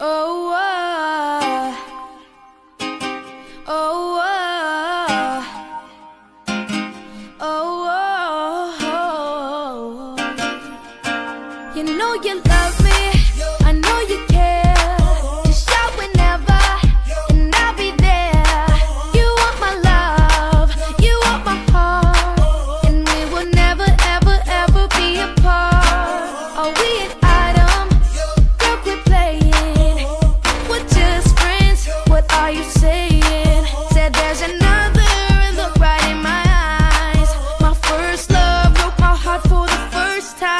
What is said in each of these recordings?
oh. oh. time.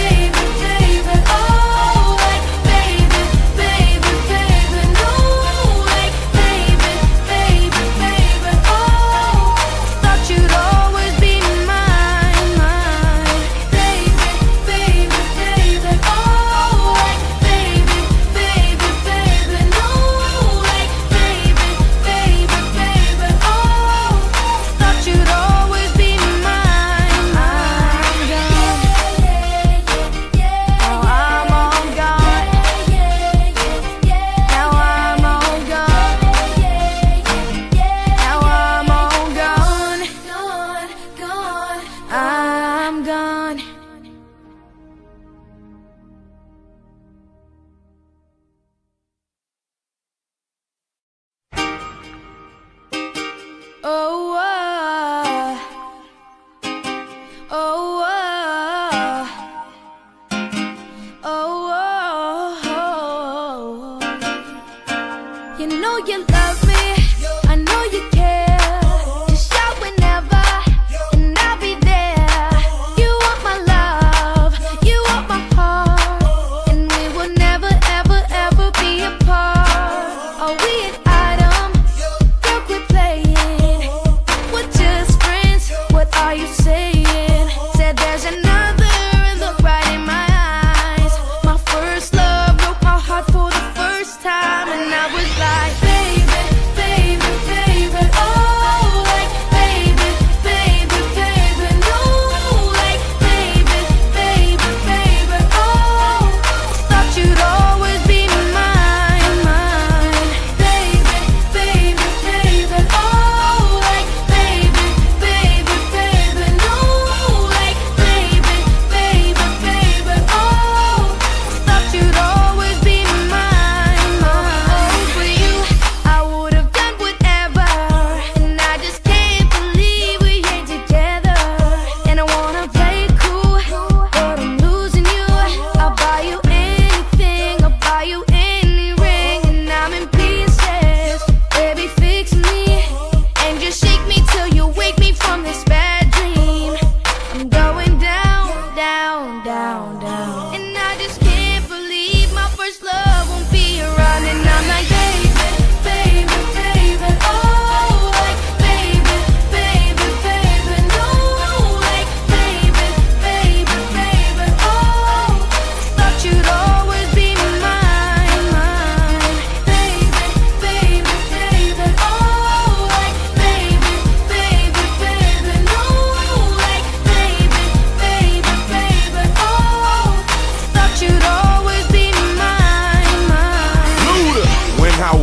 it all oh. oh.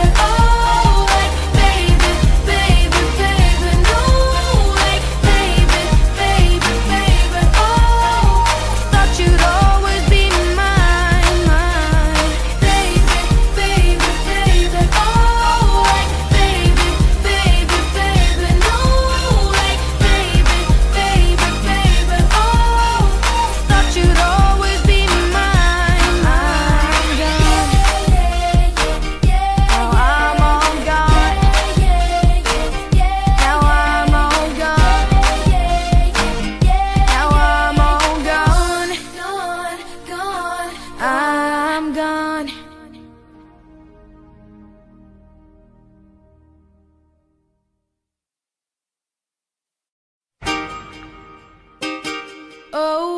Oh. Oh.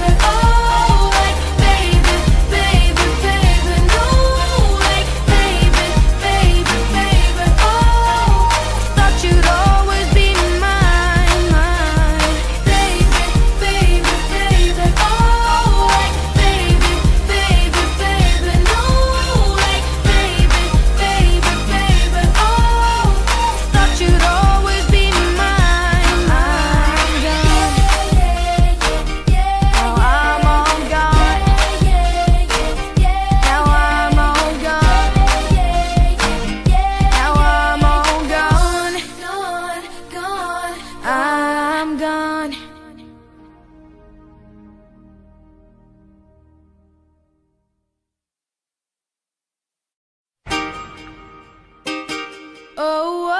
baby, oh. oh.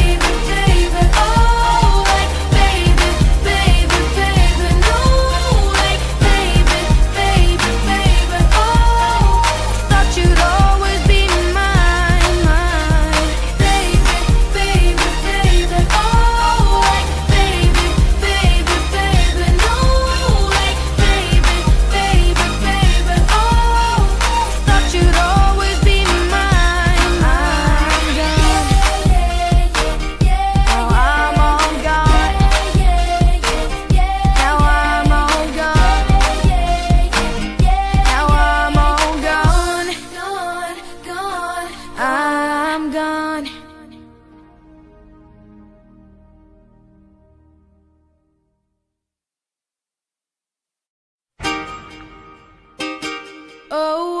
Oh.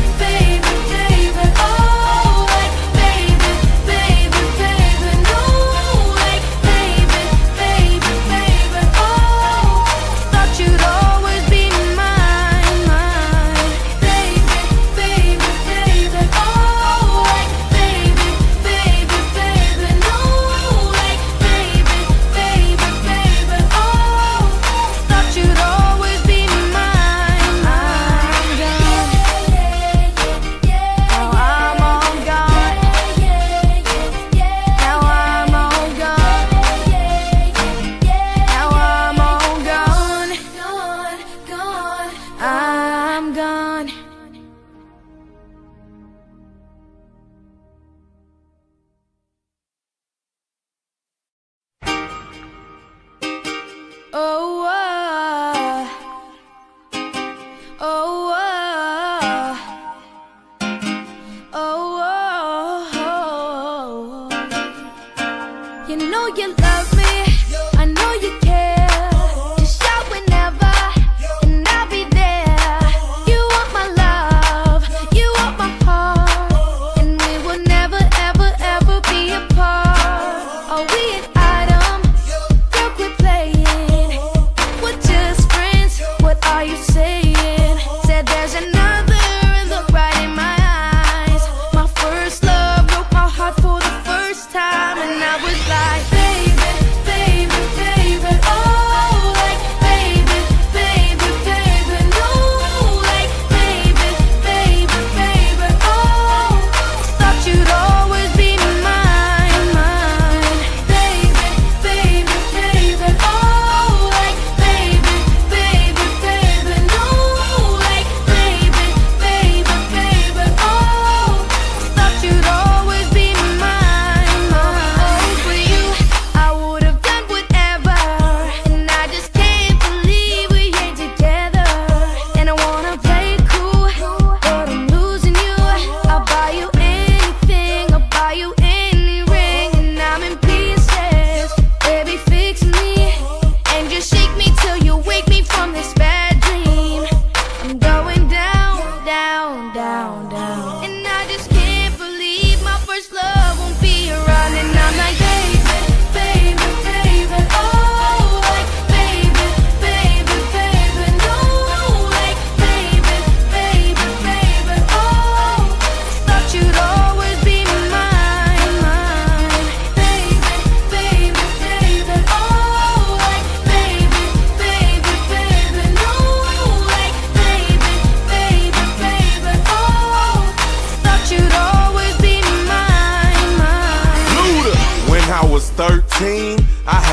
baby, oh, Oh,